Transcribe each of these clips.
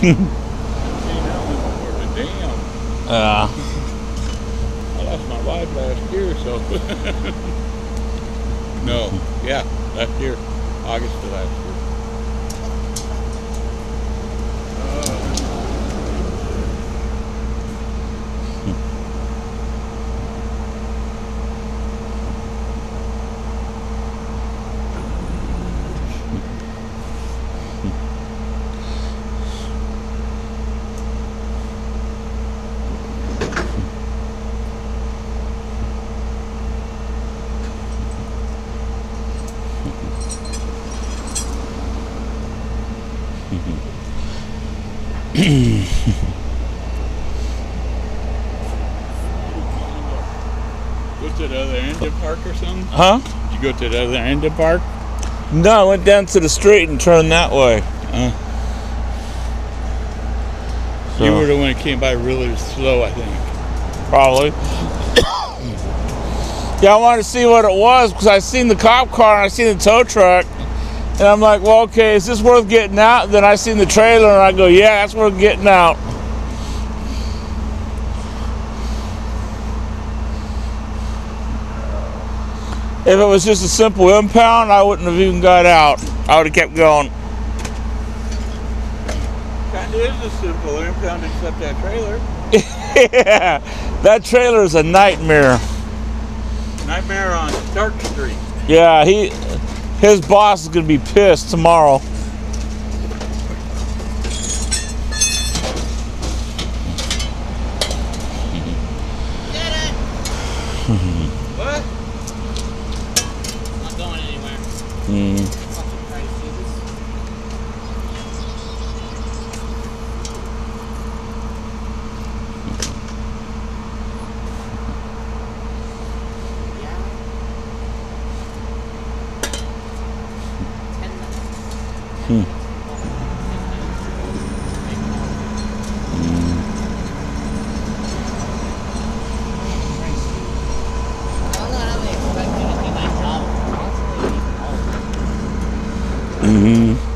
Uh, I lost my wife last year, so. no, yeah, last year, August of last year. To the other end of park or something? huh? Did you go to the other end of park? No, I went down to the street and turned that way. Uh, So, You were the one that came by really slow, I think. probably. yeah, I wanted to see what it was because I seen the cop car and I seen the tow truck. And I'm like, well, okay, is this worth getting out? then I seen the trailer and I go, yeah, that's worth getting out. If it was just a simple impound, I wouldn't have even got out. I would have kept going. Kind of is a simple impound except that trailer. yeah, that trailer is a nightmare. Nightmare on Dark Street. Yeah, he, his boss is gonna be pissed tomorrow. What? Not going anywhere. Mm. Fucking try to see this. Yeah. Ten minutes. Hmm. I don't know how they expect me to do my job constantly all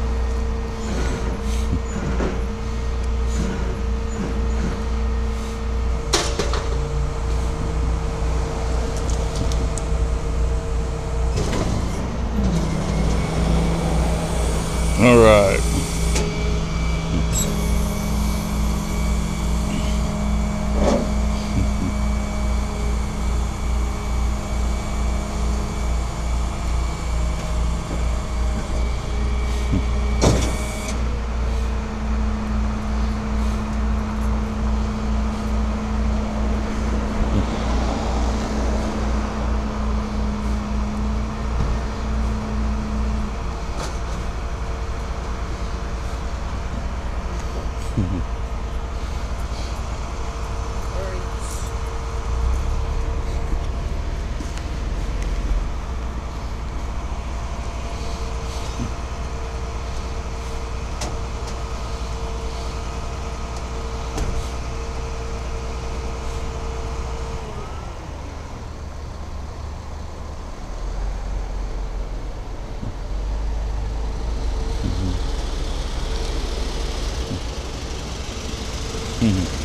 嗯。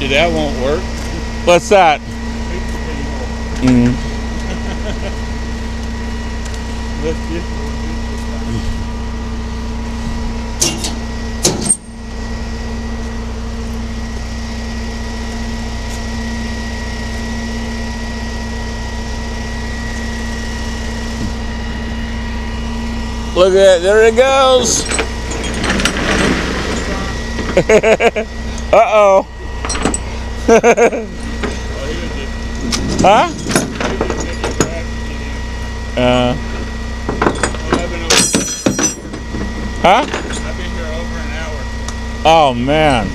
You that won't work. What's that? Mm. Look at it. There it goes. uh oh. Oh, he was just, Huh? he was just making practice in Uh, Well, I've been over, huh? I've been here over an hour. Oh man.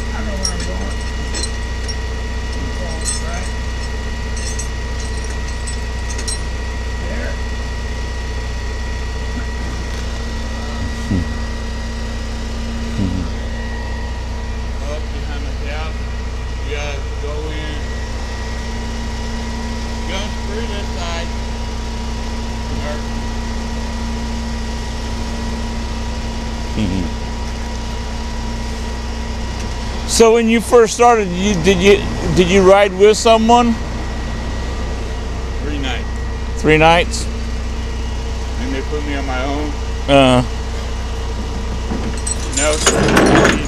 I know where I'm going. Right there. Up behind the house, you gotta go in. Go through this side. Or So when you first started, you, did you did you ride with someone? three nights. Three nights. And they put me on my own. Uh, Now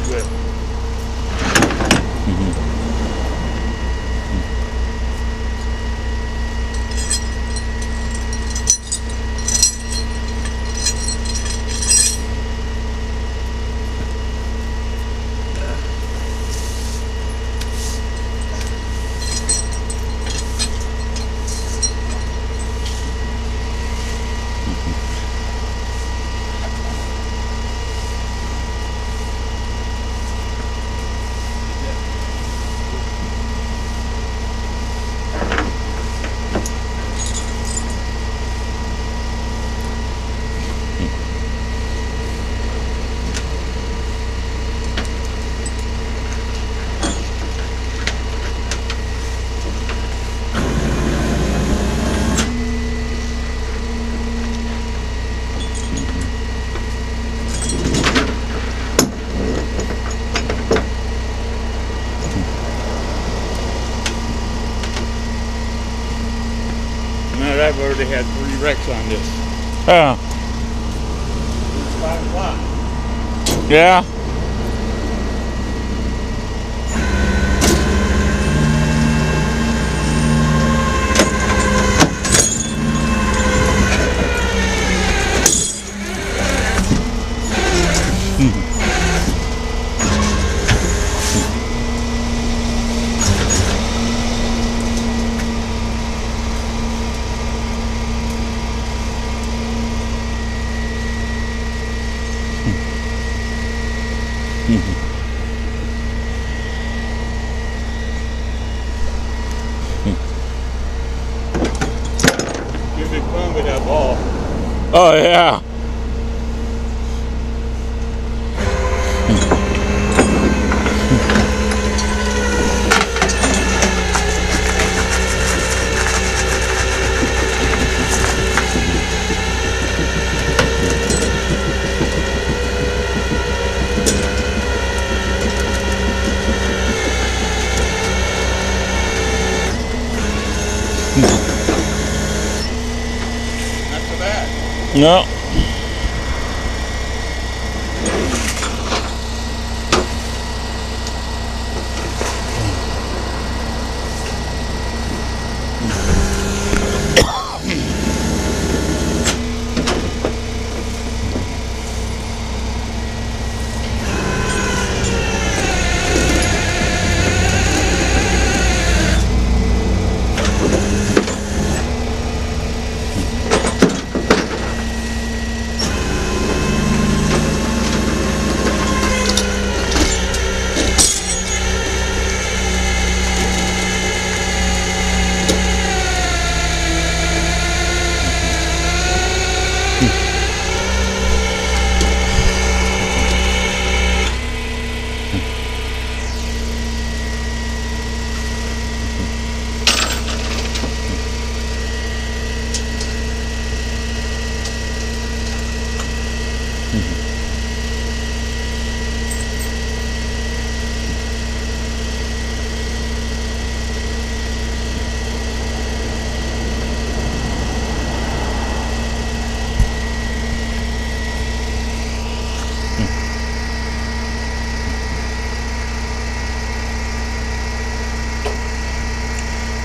I've had three wrecks on this. uh, It's five o'clock. yeah. Give me fun with that ball. Oh yeah. So bad. No.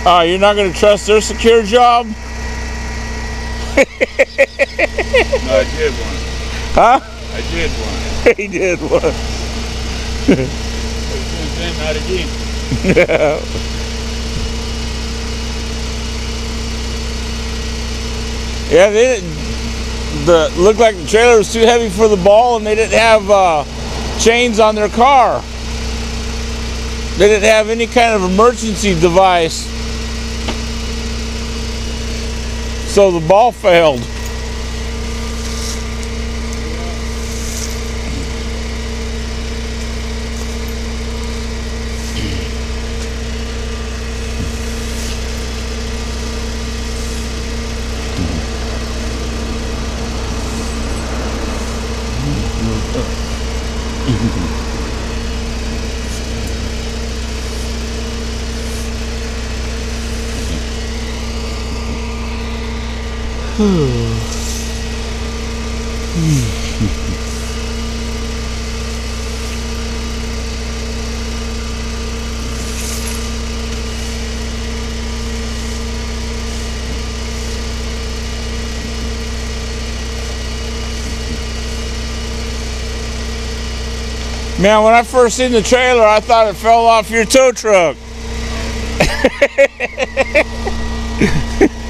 Oh, you're not going to trust their secure job? No, I did one. Huh? I did one. he did one. Then, not again. Yeah, they didn't. The looked like the trailer was too heavy for the ball, and they didn't have uh, chains on their car. They didn't have any kind of emergency device, so the ball failed. Hmm. Man, when I first seen the trailer, I thought it fell off your tow truck.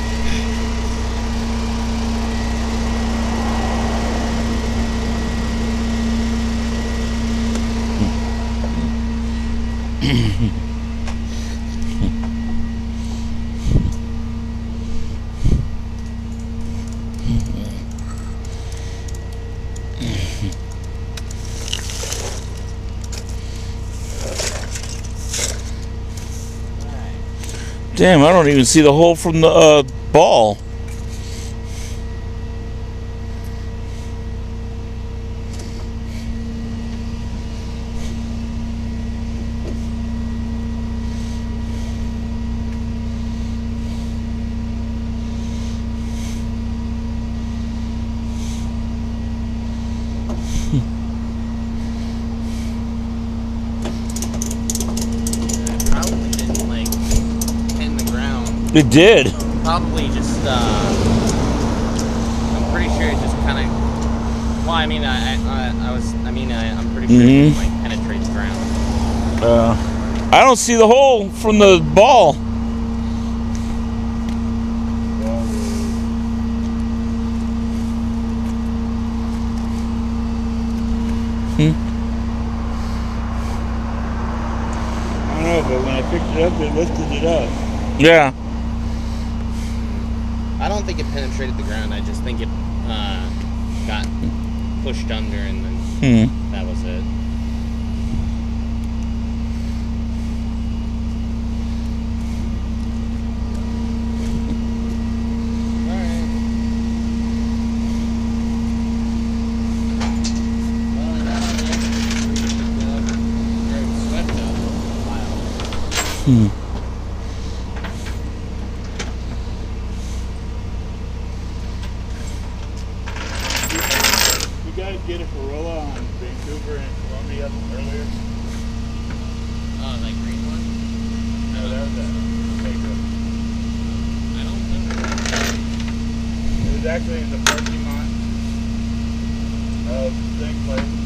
Damn, I don't even see the hole from the uh, ball. It probably didn't like pin the ground. It did. Probably just. uh I'm pretty sure it just kind of. Well, I mean, I, I, I was. I mean, I, I'm pretty sure it didn't Mhm. like penetrate the ground. Uh, I don't see the hole from the ball. Hmm? I don't know, but when I picked it up, it lifted it up. Yeah. I don't think it penetrated the ground. I just think it uh, got pushed under, and then Hmm. that was it. Hmm. You guys get a Corolla on Vancouver and Columbia earlier? Oh, that green one? No, that was a Seiko. I don't think. It was actually in the parking lot of the same